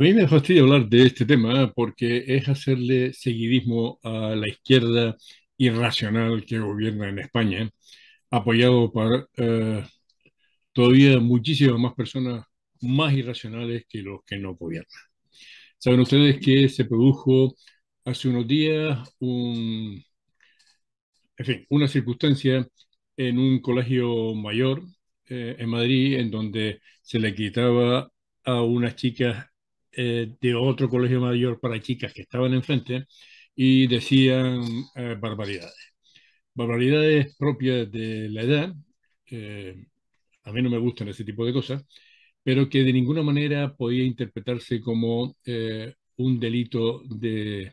A mí me fastidia hablar de este tema porque es hacerle seguidismo a la izquierda irracional que gobierna en España, apoyado por eh, todavía muchísimas más personas más irracionales que los que no gobiernan. Saben ustedes que se produjo hace unos días una circunstancia en un colegio mayor eh, en Madrid en donde se le quitaba a unas chicas eh, de otro colegio mayor para chicas que estaban enfrente y decían eh, barbaridades. Barbaridades propias de la edad, a mí no me gustan ese tipo de cosas, pero que de ninguna manera podía interpretarse como un delito de,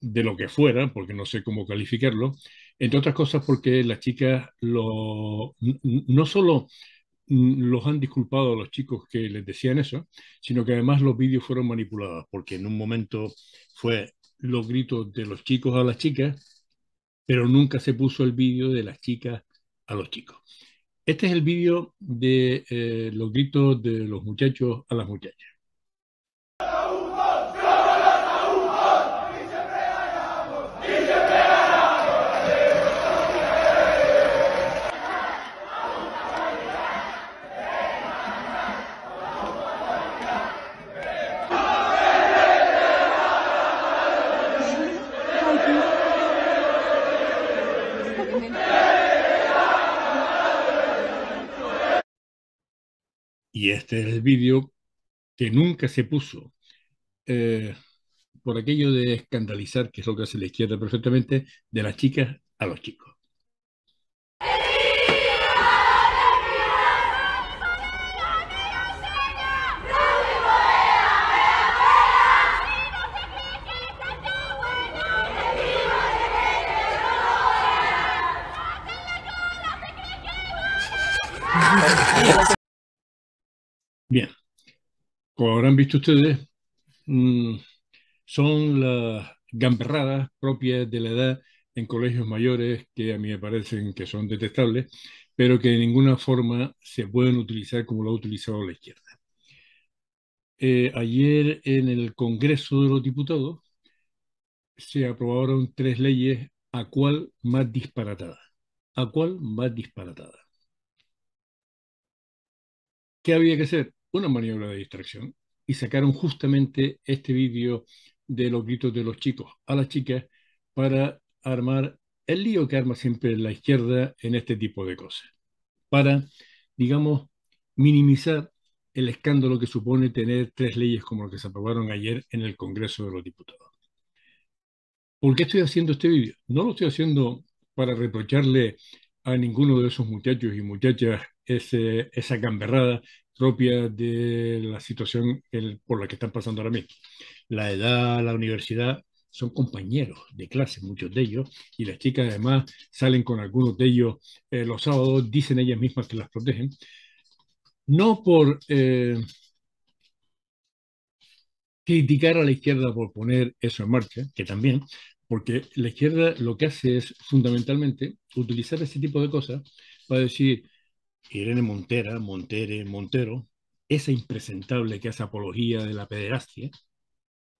de lo que fuera, porque no sé cómo calificarlo, entre otras cosas porque las chicas lo, no solo los han disculpado a los chicos que les decían eso, sino que además los vídeos fueron manipulados, porque en un momento fue los gritos de los chicos a las chicas, pero nunca se puso el vídeo de las chicas a los chicos. Este es el vídeo de eh, los gritos de los muchachos a las muchachas. Y este es el vídeo que nunca se puso eh, por aquello de escandalizar, que es lo que hace la izquierda perfectamente, de las chicas a los chicos. Bien, como habrán visto ustedes, mm, son las gamberradas propias de la edad en colegios mayores que a mí me parecen que son detestables, pero que de ninguna forma se pueden utilizar como lo ha utilizado la izquierda. Eh, ayer en el Congreso de los Diputados se aprobaron tres leyes, ¿a cuál más disparatada? ¿A cuál más disparatada? ¿Qué había que hacer? Una maniobra de distracción y sacaron justamente este vídeo de los gritos de los chicos a las chicas para armar el lío que arma siempre la izquierda en este tipo de cosas, para, digamos, minimizar el escándalo que supone tener tres leyes como las que se aprobaron ayer en el Congreso de los Diputados. ¿Por qué estoy haciendo este vídeo? No lo estoy haciendo para reprocharle a ninguno de esos muchachos y muchachas esa gamberrada propia de la situación por la que están pasando ahora mismo. La edad, la universidad, son compañeros de clase, muchos de ellos, y las chicas además salen con algunos de ellos eh, los sábados, dicen ellas mismas que las protegen, no por eh, criticar a la izquierda por poner eso en marcha, que también, porque la izquierda lo que hace es fundamentalmente utilizar ese tipo de cosas para decir, Irene Montera, Montere, Montero, esa impresentable que hace apología de la pederastia,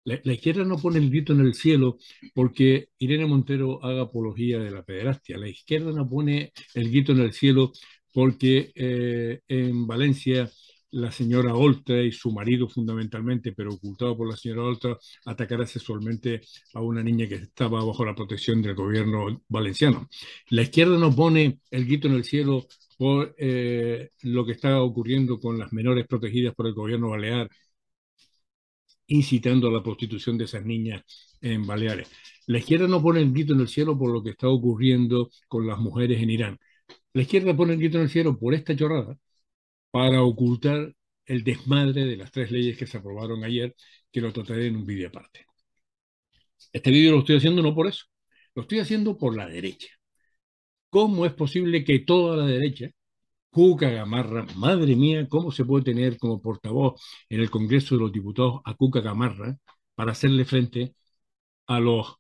la, izquierda no pone el grito en el cielo porque Irene Montero haga apología de la pederastia. La izquierda no pone el grito en el cielo porque eh, en Valencia la señora Oltra y su marido fundamentalmente, pero ocultado por la señora Oltra, atacara sexualmente a una niña que estaba bajo la protección del gobierno valenciano. La izquierda no pone el grito en el cielo por eh, lo que está ocurriendo con las menores protegidas por el gobierno balear, incitando a la prostitución de esas niñas en Baleares. La izquierda no pone el grito en el cielo por lo que está ocurriendo con las mujeres en Irán. La izquierda pone el grito en el cielo por esta chorrada para ocultar el desmadre de las tres leyes que se aprobaron ayer, que lo trataré en un vídeo aparte. Este vídeo lo estoy haciendo no por eso, lo estoy haciendo por la derecha. ¿Cómo es posible que toda la derecha, Cuca Gamarra, madre mía, cómo se puede tener como portavoz en el Congreso de los Diputados a Cuca Gamarra para hacerle frente a los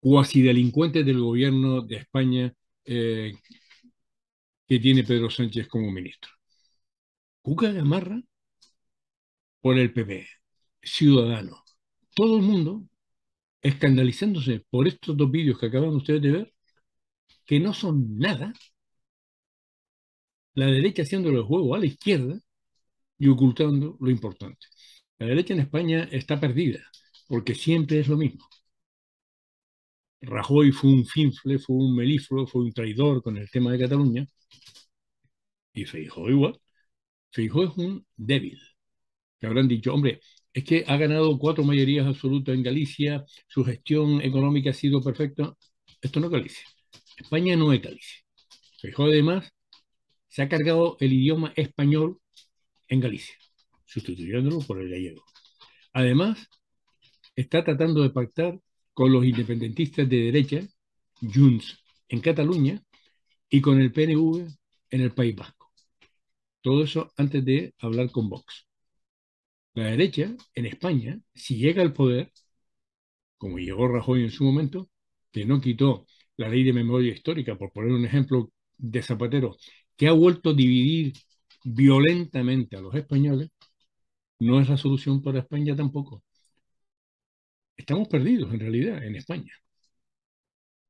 cuasi delincuentes del gobierno de España eh, que tiene Pedro Sánchez como ministro? Cuca Gamarra por el PP, Ciudadanos, todo el mundo escandalizándose por estos dos vídeos que acaban ustedes de ver, que no son nada, la derecha haciendo el juego a la izquierda y ocultando lo importante. La derecha en España está perdida, porque siempre es lo mismo. Rajoy fue un finfle, fue un melifluo, fue un traidor con el tema de Cataluña, y Feijóo igual. Feijóo es un débil, que habrán dicho, hombre, es que ha ganado cuatro mayorías absolutas en Galicia, su gestión económica ha sido perfecta. Esto no es Galicia. España no es Galicia. Feijóo además se ha cargado el idioma español en Galicia, sustituyéndolo por el gallego. Además, está tratando de pactar con los independentistas de derecha, Junts, en Cataluña, y con el PNV en el País Vasco. Todo eso antes de hablar con Vox. La derecha, en España, si llega al poder, como llegó Rajoy en su momento, que no quitó la ley de memoria histórica, por poner un ejemplo de Zapatero, que ha vuelto a dividir violentamente a los españoles, no es la solución para España tampoco. Estamos perdidos en realidad en España.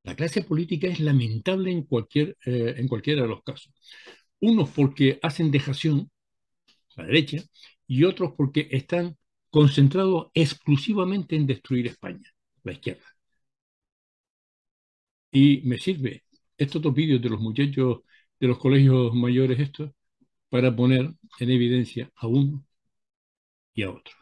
La clase política es lamentable en, cualquier, eh, en cualquiera de los casos. Unos porque hacen dejación, la derecha, y otros porque están concentrados exclusivamente en destruir España, la izquierda. Y me sirve estos dos vídeos de los muchachos de los colegios mayores estos para poner en evidencia a uno y a otro.